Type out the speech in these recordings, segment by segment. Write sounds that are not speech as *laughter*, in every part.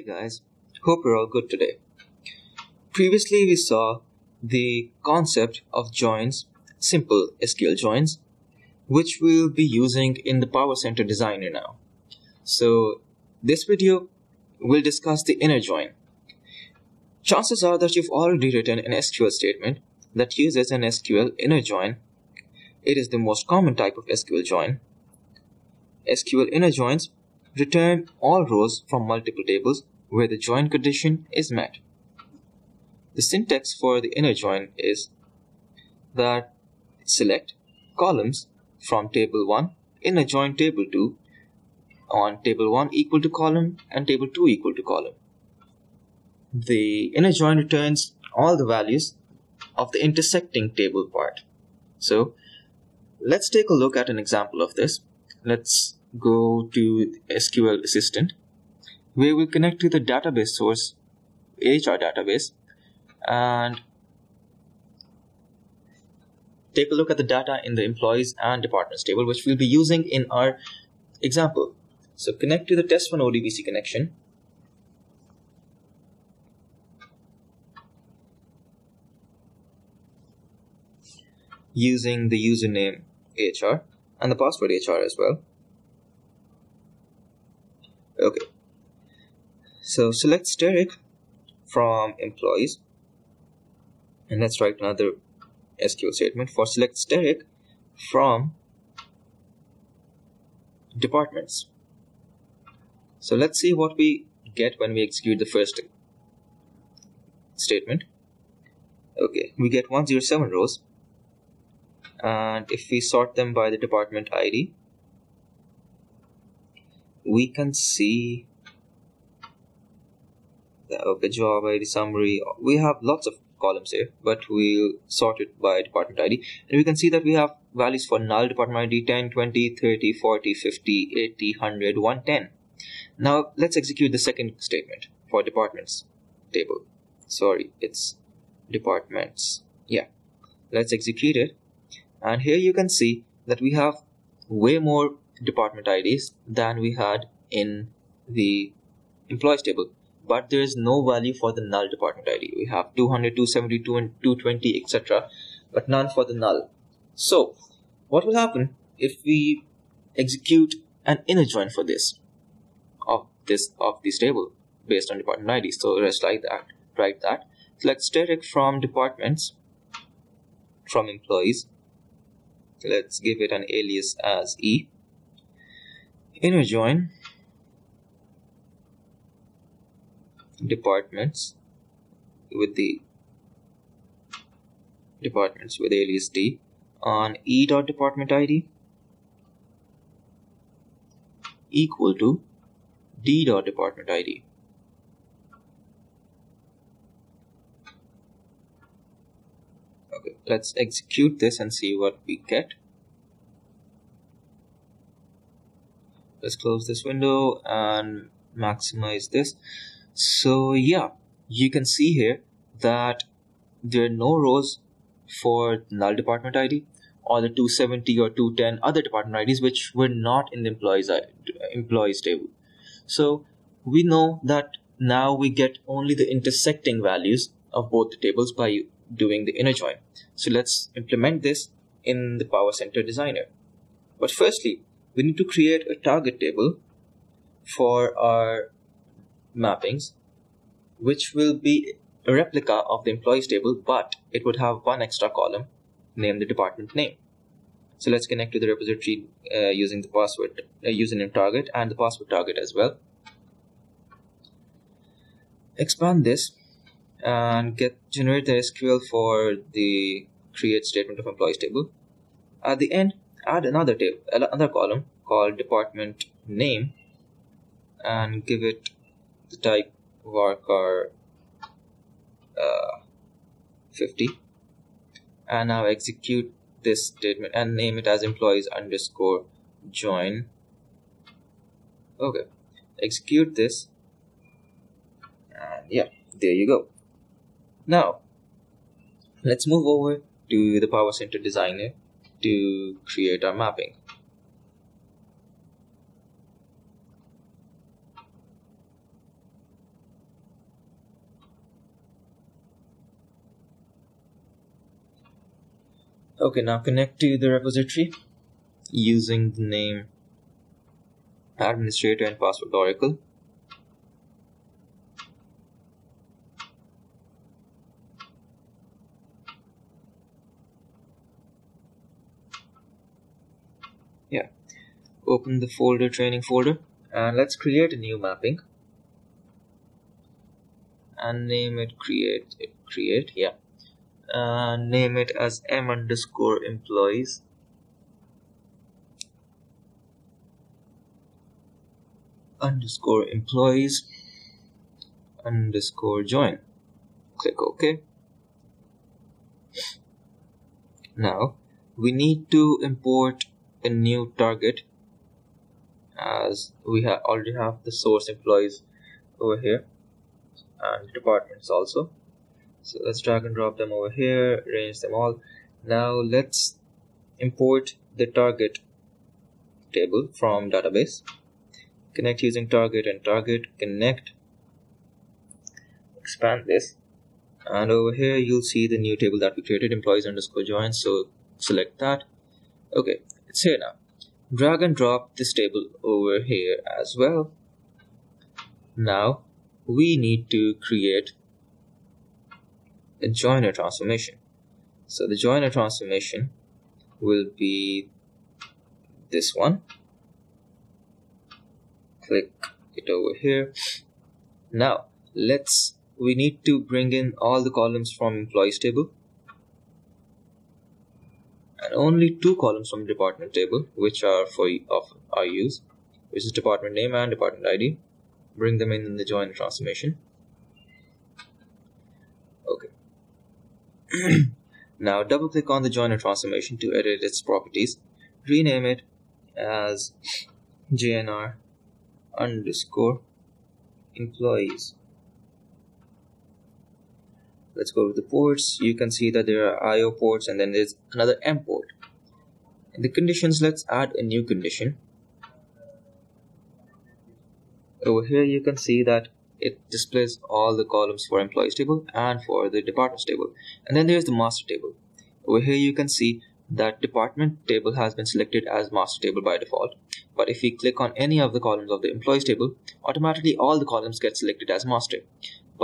Hey guys, hope you're all good today. Previously, we saw the concept of joins, simple SQL joins, which we'll be using in the Power Center Designer now. So, this video will discuss the inner join. Chances are that you've already written an SQL statement that uses an SQL inner join. It is the most common type of SQL join. SQL inner joins return all rows from multiple tables where the join condition is met. The syntax for the inner join is that select columns from table 1 inner join table 2 on table 1 equal to column and table 2 equal to column. The inner join returns all the values of the intersecting table part. So let's take a look at an example of this. Let's go to SQL Assistant we'll connect to the database source HR database and take a look at the data in the employees and departments table which we'll be using in our example. So connect to the test1 ODBC connection using the username HR and the password HR as well. Okay. So select Steric from employees. And let's write another SQL statement for select Steric from departments. So let's see what we get when we execute the first statement. Okay, we get 107 rows. And if we sort them by the department ID, we can see the okay, job ID summary. We have lots of columns here, but we'll sort it by department ID. And we can see that we have values for null department ID 10, 20, 30, 40, 50, 80, 100, 110. Now let's execute the second statement for departments table. Sorry, it's departments. Yeah, let's execute it. And here you can see that we have way more department IDs than we had in the employees table but there is no value for the null department ID. We have 200, 272 and 220 etc but none for the null. So what will happen if we execute an inner join for this of this of this table based on department ID. So let's write that write that. Select static from departments from employees. Let's give it an alias as E inner join departments with the departments with alias D on e dot department ID equal to d dot department ID. Okay, let's execute this and see what we get. Let's close this window and maximize this. So yeah you can see here that there are no rows for null department id or the 270 or 210 other department ids which were not in the employees uh, employees table. So we know that now we get only the intersecting values of both the tables by doing the inner join. So let's implement this in the power center designer. But firstly we need to create a target table for our mappings which will be a replica of the employees table but it would have one extra column named the department name. So let's connect to the repository uh, using the password uh, username target and the password target as well. Expand this and get generate the SQL for the create statement of employees table. At the end add another table another column called department name and give it the type varchar uh, 50 and now execute this statement and name it as employees underscore join. Okay. Execute this. And yeah there you go. Now let's move over to the power center designer to create our mapping. Okay, now connect to the repository using the name administrator and password oracle. Yeah, open the folder training folder and let's create a new mapping. And name it create it create yeah. Name it as m underscore employees. Underscore employees underscore join. Click ok. Now we need to import a new target as we have already have the source employees over here and departments also. So let's drag and drop them over here arrange them all. Now let's import the target table from database. Connect using target and target connect expand this. And over here you'll see the new table that we created employees underscore join so select that. Okay here now drag and drop this table over here as well now we need to create a joiner transformation. So the joiner transformation will be this one. Click it over here. Now let's we need to bring in all the columns from employees table and only two columns from department table which are for of use which is department name and department ID bring them in, in the join transformation. Okay. *clears throat* Now double click on the joiner transformation to edit its properties. Rename it as JNR underscore employees let's go to the ports. You can see that there are IO ports and then there's another M port. In the conditions let's add a new condition. Over here you can see that it displays all the columns for employees table and for the departments table. And then there's the master table. Over here you can see that department table has been selected as master table by default. But if we click on any of the columns of the employees table automatically all the columns get selected as master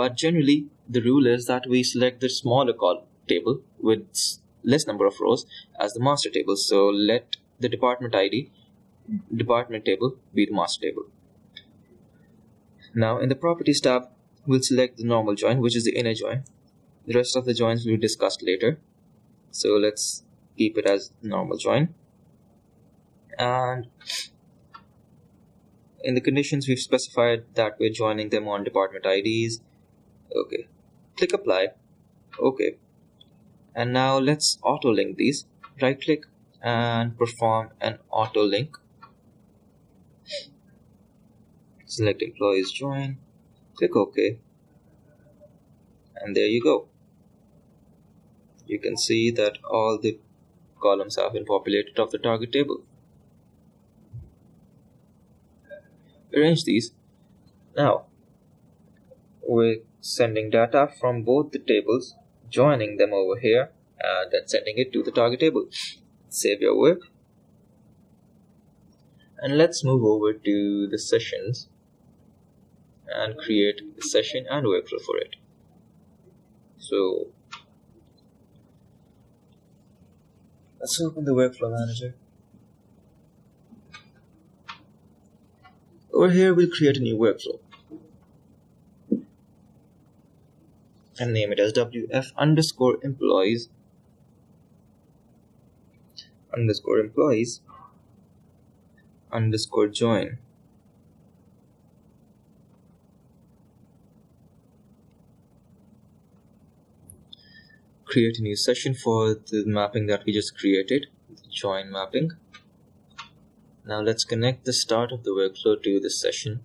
but generally the rule is that we select the smaller column table with less number of rows as the master table so let the department id department table be the master table now in the properties tab, we'll select the normal join, which is the inner join. The rest of the joins will be discussed later. So let's keep it as normal join. And in the conditions, we've specified that we're joining them on department IDs. Okay, click apply. Okay. And now let's auto link these. Right click and perform an auto link select employees join. Click ok. And there you go. You can see that all the columns have been populated of the target table. Arrange these. Now we're sending data from both the tables joining them over here and then sending it to the target table save your work and let's move over to the sessions and create a session and workflow for it. So let's open the workflow manager. Over here, we'll create a new workflow and name it as WF underscore employees underscore employees underscore join. create a new session for the mapping that we just created, the join mapping. Now let's connect the start of the workflow to this session.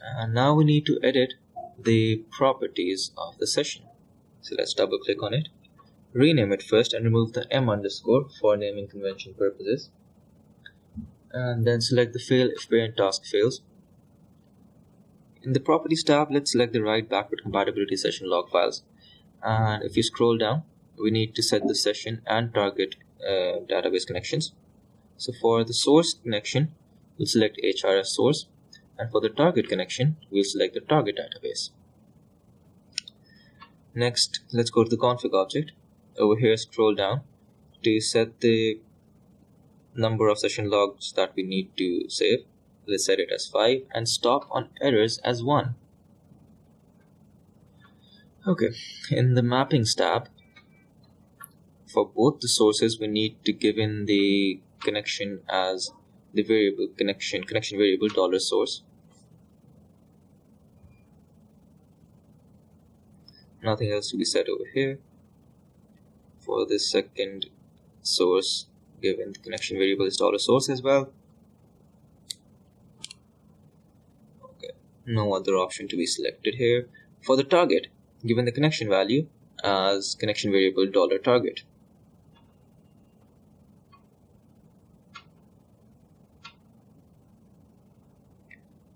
And now we need to edit the properties of the session. So let's double click on it, rename it first and remove the M underscore for naming convention purposes. And then select the fail if parent task fails. In the properties tab, let's select the write backward compatibility session log files and if you scroll down we need to set the session and target uh, database connections. So for the source connection, we'll select HRS source, and for the target connection, we'll select the target database. Next, let's go to the config object. Over here, scroll down to set the number of session logs that we need to save. Let's set it as 5 and stop on errors as 1. Okay, in the mappings tab, for both the sources, we need to give in the connection as the variable connection, connection variable dollar source. Nothing else to be set over here. For the second source, given the connection variable is dollar source as well. Okay, no other option to be selected here. For the target, given the connection value as connection variable dollar target.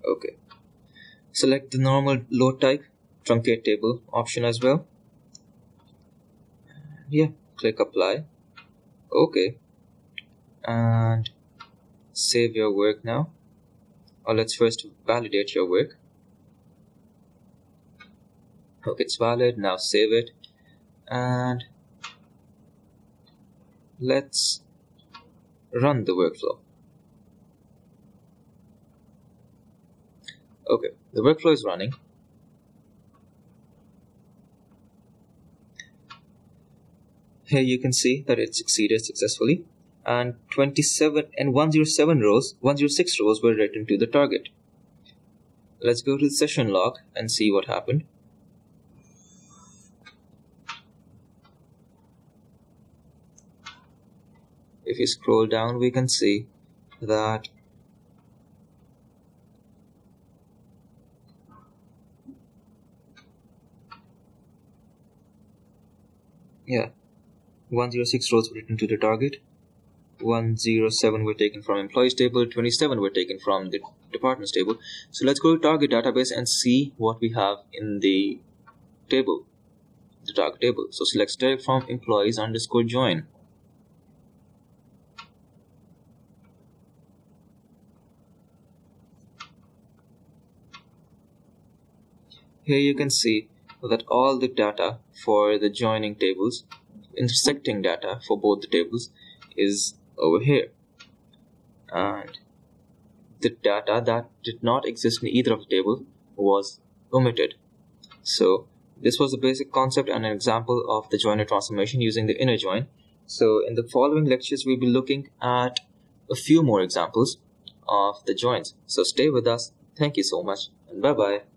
Okay. Select the normal load type, truncate table option as well. Yeah, click apply. Okay. And save your work now. Or let's first validate your work. Okay, it's valid. Now save it. And let's run the workflow. Okay, the workflow is running. Here you can see that it succeeded successfully and 27 and 107 rows, 106 rows were written to the target. Let's go to the session log and see what happened. If you scroll down, we can see that yeah. 106 rows were written to the target. 107 were taken from employees table. 27 were taken from the departments table. So let's go to target database and see what we have in the table. The target table. So select step from employees underscore join. Here you can see that all the data for the joining tables, intersecting data for both the tables is over here. And the data that did not exist in either of the table was omitted. So this was the basic concept and an example of the joiner transformation using the inner join. So in the following lectures, we'll be looking at a few more examples of the joins. So stay with us. Thank you so much and bye bye.